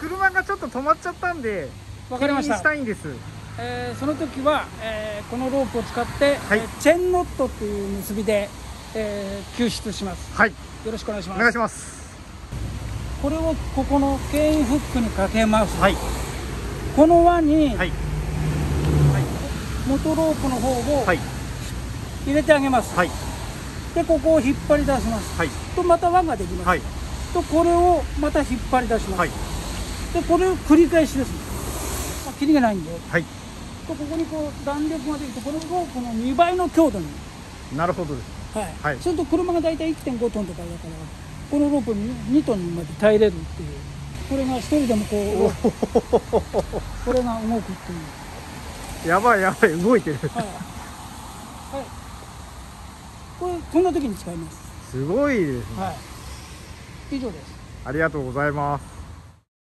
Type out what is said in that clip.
車がちょっと止まっちゃったんでわかりまし牽引したたいんです。えーその時は、えーこのロープを使って、はい。えーチェーンノットっていう結びで、えー救出します。はい。よろしくお願いします。お願いします。これをここの牽引フックにかけます、はい。この輪にはい。元ロープの方をはい。入れてあげます、はい。でここを引っ張り出します。はい。とまた輪ができます、はい。とこれをまた引っ張り出します、はいでこれを繰り返しです、まあ、切りがないんで。はい。とここにこう弾力ができてこのロープの2倍の強度に。なるほどです。はい、はい。すると車が大体1.5トンとかだからこのロープに2トンまで耐えれるっていう。これが一人でもこうこれが動くっていう。やばいやばい動いてる。はい、はい、これこんな時に使います。すごいですね。はい。以上です。ありがとうございます